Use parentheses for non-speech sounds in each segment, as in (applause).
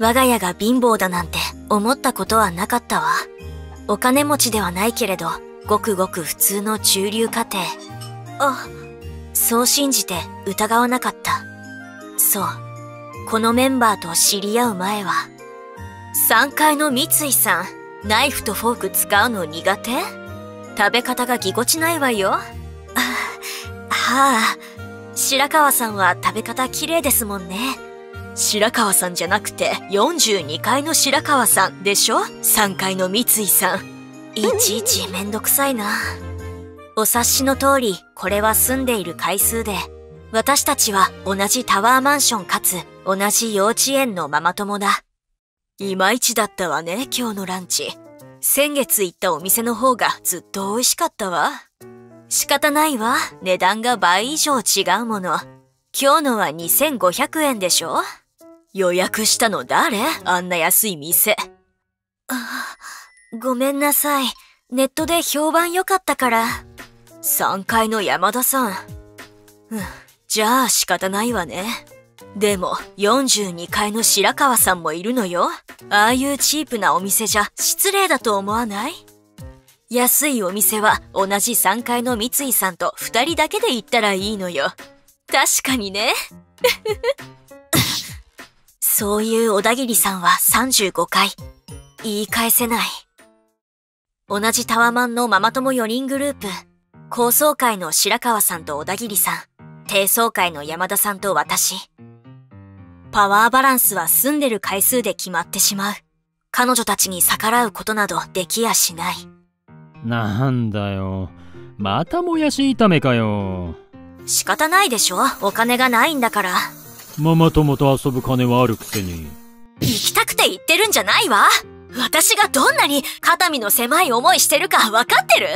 我が家が貧乏だなんて思ったことはなかったわ。お金持ちではないけれど、ごくごく普通の中流家庭。あ、そう信じて疑わなかった。そう。このメンバーと知り合う前は、3階の三井さん、ナイフとフォーク使うの苦手？食べ方がぎこちないわよ。はあ、白川さんは食べ方綺麗ですもんね。白川さんじゃなくて42階の白川さんでしょ ?3 階の三井さん。いちいちめんどくさいな。お察しの通り、これは住んでいる回数で、私たちは同じタワーマンションかつ同じ幼稚園のママ友だ。いまいちだったわね、今日のランチ。先月行ったお店の方がずっと美味しかったわ。仕方ないわ。値段が倍以上違うもの。今日のは2500円でしょ？予約したの誰？あんな安い店。あ、ごめんなさい。ネットで評判良かったから。3階の山田さん。うん、じゃあ仕方ないわね。でも、42階の白川さんもいるのよ。ああいうチープなお店じゃ失礼だと思わない？安いお店は同じ3階の三井さんと2人だけで行ったらいいのよ。確かにね。(laughs) そういう小田切さんは35回。言い返せない。同じタワマンのママ友4人グループ。高層階の白川さんと小田切さん。低層階の山田さんと私。パワーバランスは住んでる回数で決まってしまう。彼女たちに逆らうことなどできやしない。なんだよ。またもやし炒めかよ。仕方ないでしょお金がないんだから。ママ友と遊ぶ金はあるくせに。行きたくて行ってるんじゃないわ私がどんなに肩身の狭い思いしてるか分かってる？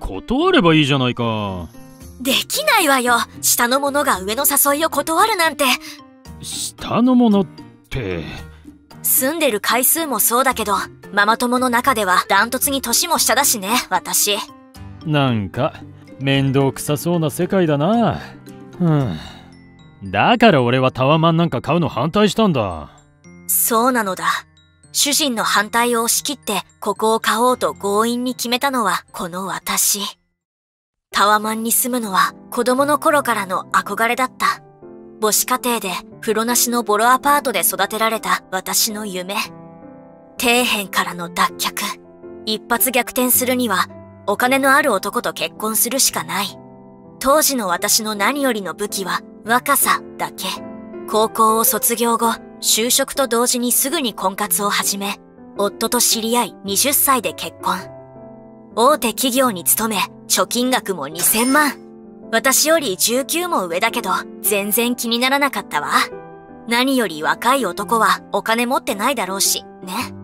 断ればいいじゃないか。できないわよ下の者が上の誘いを断るなんて。下の者って？住んでる回数もそうだけど、ママ友の中ではダントツに年も下だしね、私。なんか、面倒くさそうな世界だな。うん。だから俺はタワマンなんか買うの反対したんだ。そうなのだ。主人の反対を押し切ってここを買おうと強引に決めたのはこの私。タワマンに住むのは子供の頃からの憧れだった。母子家庭で風呂なしのボロアパートで育てられた私の夢。底辺からの脱却。一発逆転するにはお金のある男と結婚するしかない。当時の私の何よりの武器は若さだけ。高校を卒業後、就職と同時にすぐに婚活を始め、夫と知り合い20歳で結婚。大手企業に勤め、貯金額も2000万。私より19も上だけど、全然気にならなかったわ。何より若い男はお金持ってないだろうし、ね。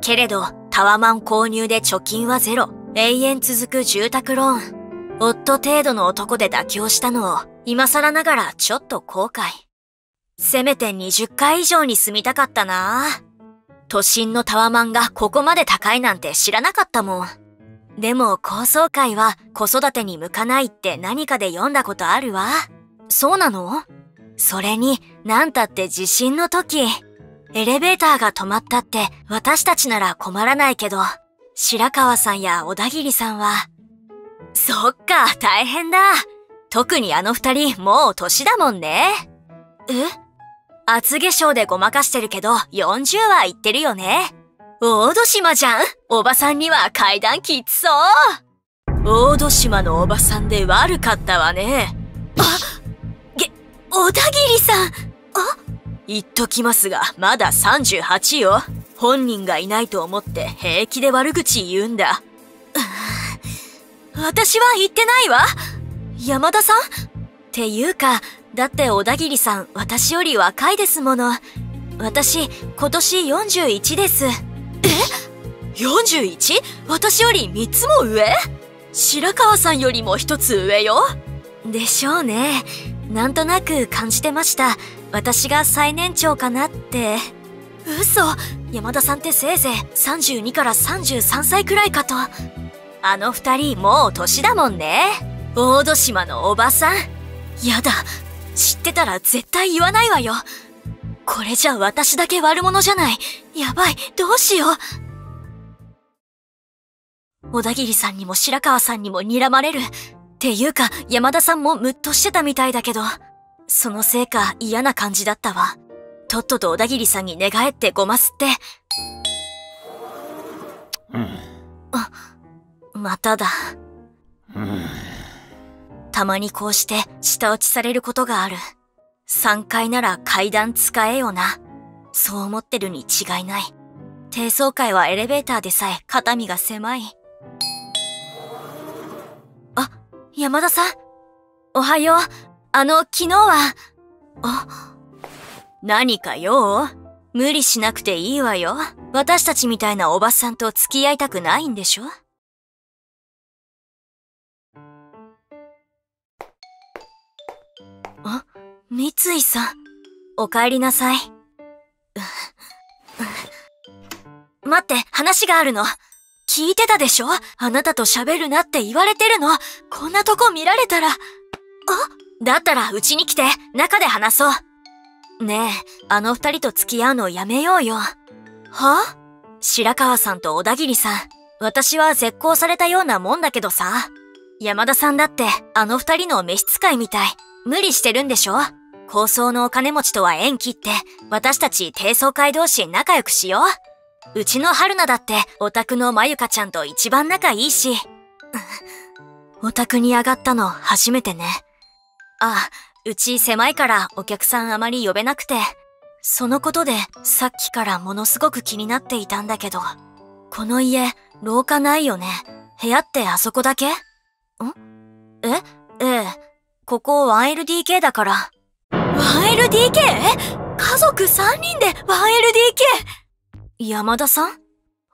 けれど、タワマン購入で貯金はゼロ。永遠続く住宅ローン。夫程度の男で妥協したのを、今更ながらちょっと後悔。せめて20階以上に住みたかったな都心のタワマンがここまで高いなんて知らなかったもん。でも高層階は子育てに向かないって何かで読んだことあるわ。そうなの？それに、なんたって地震の時、エレベーターが止まったって私たちなら困らないけど、白川さんや小田切さんは、そっか、大変だ。特にあの二人、もう年だもんね。え？厚化粧でごまかしてるけど、40は言ってるよね。大戸島じゃん？おばさんには階段きつそう大戸島のおばさんで悪かったわね。あ？げ、小田切さんあ？言っときますが、まだ38よ。本人がいないと思って平気で悪口言うんだ。私は言ってないわ山田さん？っていうか、だって小田切さん、私より若いですもの。私、今年41です。え ?41? 私より3つも上？白川さんよりも1つ上よ？でしょうね。なんとなく感じてました。私が最年長かなって。嘘山田さんってせいぜい32から33歳くらいかと。あの二人もう年だもんね。大戸島のおばさん。やだ。知ってたら絶対言わないわよ。これじゃ私だけ悪者じゃない。やばい、どうしよう。小田切さんにも白川さんにも睨まれる。っていうか、山田さんもムッとしてたみたいだけど、そのせいか嫌な感じだったわ。とっとと小田切さんに寝返ってごますって。うん。あ、まただ。たまにこうして舌打ちされることがある。3階なら階段使えよな。そう思ってるに違いない。低層階はエレベーターでさえ肩身が狭い。あ、山田さん。おはよう。あの、昨日は、あ、何か用？無理しなくていいわよ。私たちみたいなおばさんと付き合いたくないんでしょ？三井さん。お帰りなさい。待って、話があるの。聞いてたでしょ？あなたと喋るなって言われてるの。こんなとこ見られたら。あ？だったら、うちに来て、中で話そう。ねえ、あの二人と付き合うのやめようよ。は？白川さんと小田切さん。私は絶交されたようなもんだけどさ。山田さんだって、あの二人の召使いみたい。無理してるんでしょ高層のお金持ちとは縁切って、私たち低層階同士仲良くしよう。うちの春菜だって、オタクのまゆかちゃんと一番仲いいし。オタクに上がったの初めてね。あ、うち狭いからお客さんあまり呼べなくて。そのことでさっきからものすごく気になっていたんだけど。この家、廊下ないよね。部屋ってあそこだけ？ん？え？ええ。ここ 1LDK だから。1LDK? 家族3人で 1LDK? 山田さん？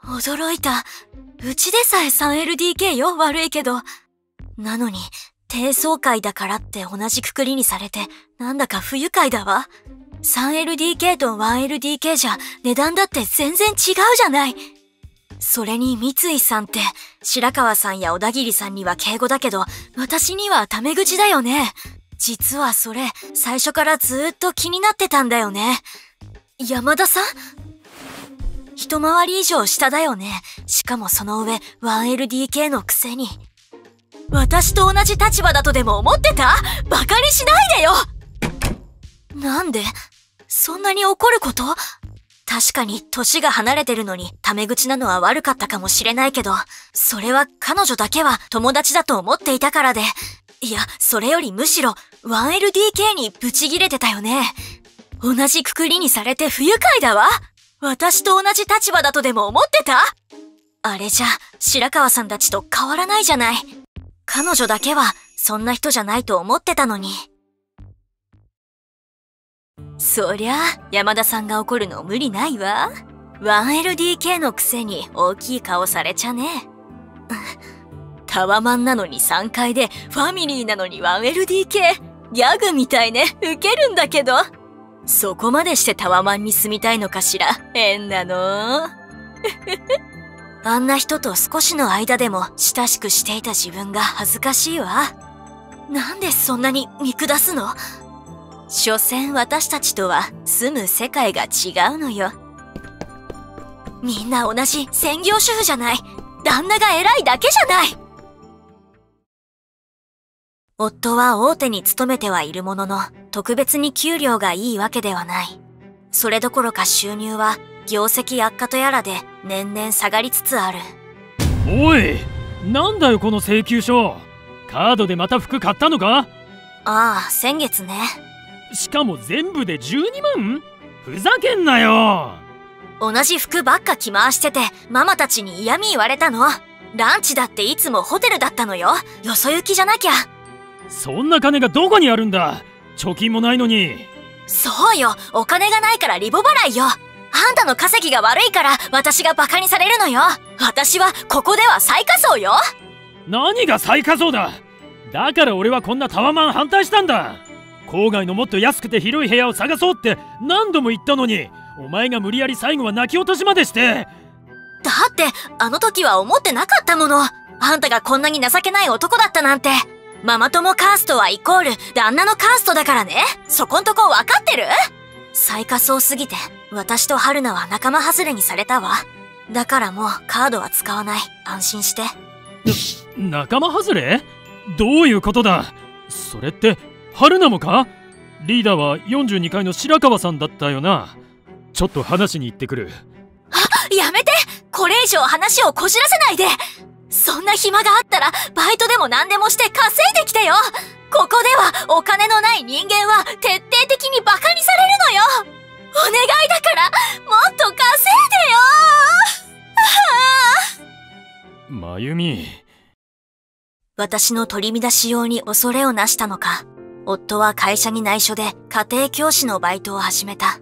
驚いた。うちでさえ 3LDK よ、悪いけど。なのに、低層階だからって同じくくりにされて、なんだか不愉快だわ。3LDK と 1LDK じゃ値段だって全然違うじゃない。それに三井さんって、白川さんや小田切さんには敬語だけど、私にはタメ口だよね。実はそれ、最初からずーっと気になってたんだよね。山田さん？一回り以上下だよね。しかもその上、1LDK のくせに。私と同じ立場だとでも思ってた？バカにしないでよなんで？そんなに怒ること？確かに年が離れてるのにタメ口なのは悪かったかもしれないけど、それは彼女だけは友達だと思っていたからで、いや、それよりむしろ 1LDK にブチギレてたよね。同じくくりにされて不愉快だわ。私と同じ立場だとでも思ってた？あれじゃ、白川さんたちと変わらないじゃない。彼女だけはそんな人じゃないと思ってたのに。そりゃ、山田さんが怒るの無理ないわ。1LDK のくせに大きい顔されちゃね。タワマンなのに3階で、ファミリーなのに 1LDK。ギャグみたいね。ウケるんだけど。そこまでしてタワマンに住みたいのかしら？変なの。(laughs) あんな人と少しの間でも親しくしていた自分が恥ずかしいわ。なんでそんなに見下すの？所詮私たちとは住む世界が違うのよ。みんな同じ専業主婦じゃない。旦那が偉いだけじゃない。夫は大手に勤めてはいるものの、特別に給料がいいわけではない。それどころか収入は業績悪化とやらで年々下がりつつある。おいなんだよこの請求書カードでまた服買ったのか？ああ、先月ね。しかも全部で12万？ふざけんなよ同じ服ばっか着回してて、ママたちに嫌味言われたの。ランチだっていつもホテルだったのよ。よそ行きじゃなきゃ。そんな金がどこにあるんだ？貯金もないのにそうよ。お金がないからリボ払いよ。あんたの稼ぎが悪いから私がバカにされるのよ。私はここでは最下層よ。何が最下層だ？だから俺はこんなタワマン反対したんだ郊外のもっと安くて広い部屋を探そうって何度も言ったのにお前が無理やり最後は泣き落としまでしてだって、あの時は思ってなかったもの。あんたがこんなに情けない男だったなんて。ママ友カーストはイコール旦那のカーストだからね。そこんとこ分かってる？最下層すぎて、私と春菜は仲間外れにされたわ。だからもうカードは使わない。安心して。仲間外れ？どういうことだ？それって春菜もか？リーダーは42階の白川さんだったよな。ちょっと話に行ってくる。あやめて！これ以上話をこじらせないで！そんな暇があったらバイトでも何でもして稼いできてよ！ここではお金のない人間は徹底的に馬鹿にされるのよ！お願いだからもっと稼いでよ！まゆみ私の取り乱しように恐れをなしたのか？夫は会社に内緒で家庭教師のバイトを始めた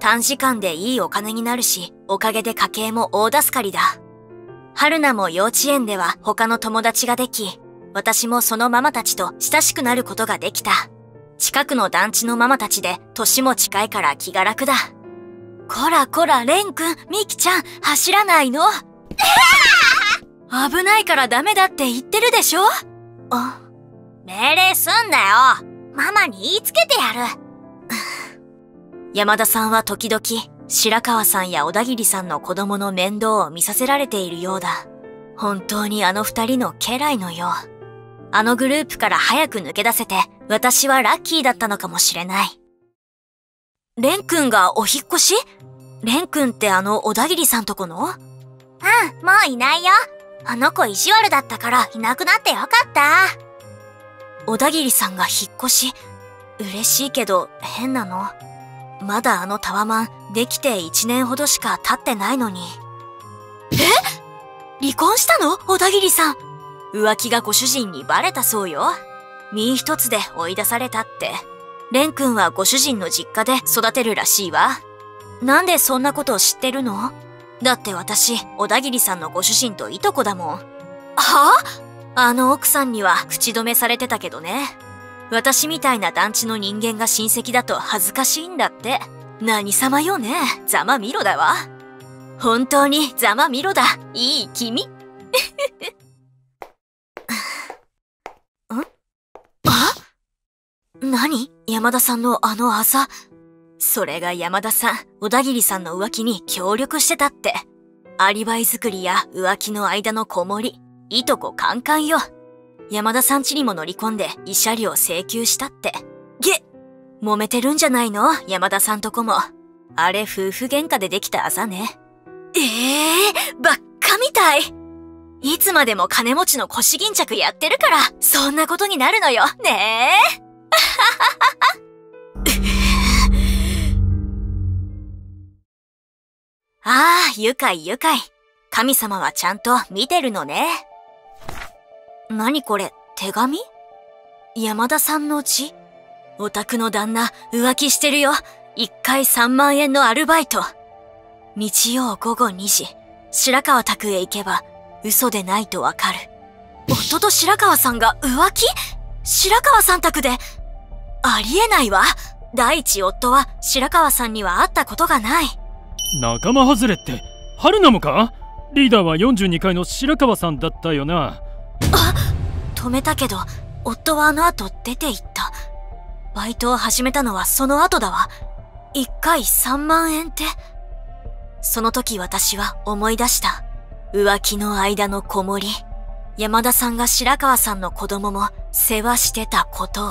短時間でいいお金になるしおかげで家計も大助かりだ春菜も幼稚園では他の友達ができ私もそのママたちと親しくなることができた。近くの団地のママたちで年も近いから気が楽だ。こらこら、レン君、ミキちゃん、走らないの？(laughs) 危ないからダメだって言ってるでしょ？あ、命令すんだよ。ママに言いつけてやる。山田さんは時々、白川さんや小田切さんの子供の面倒を見させられているようだ。本当にあの二人の家来のよう。あのグループから早く抜け出せて、私はラッキーだったのかもしれない。レン君がお引越し？レン君ってあの小田切さんとこの？うん、もういないよ。あの子意地悪だったからいなくなってよかった。小田切さんが引っ越し、嬉しいけど変なの。まだあのタワマンできて1年ほどしか経ってないのに。え？離婚したの？小田切さん。浮気がご主人にバレたそうよ。身一つで追い出されたって。レン君はご主人の実家で育てるらしいわ。なんでそんなことを知ってるの？だって私、小田切さんのご主人といとこだもん。は？ああの奥さんには口止めされてたけどね。私みたいな団地の人間が親戚だと恥ずかしいんだって。何様よね。ざまみろだわ。本当にざまみろだ。いい君。ん (laughs) あ？何？山田さんのあの朝。それが山田さん、小田切さんの浮気に協力してたって。アリバイ作りや浮気の間の子守、いとこカンカンよ。山田さん家にも乗り込んで慰謝料請求したって。げ揉めてるんじゃないの？山田さんとこも。あれ夫婦喧嘩でできた朝ね。ええー、ばっかみたい。いつまでも金持ちの腰巾着やってるから、そんなことになるのよ。ねえ。(laughs) ああ、愉快愉快。神様はちゃんと見てるのね。何これ、手紙？山田さんの字お宅の旦那、浮気してるよ。一回3万円のアルバイト。日曜午後2時、白川宅へ行けば、嘘でないとわかる。夫と白川さんが浮気？白川さん宅で、ありえないわ。第一夫は白川さんには会ったことがない。仲間外れって春菜もか？リーダーは42階の白川さんだったよな。あ止めたけど、夫はあの後出て行った。バイトを始めたのはその後だわ。1回3万円って。その時私は思い出した。浮気の間の子守。山田さんが白川さんの子供も世話してたことを。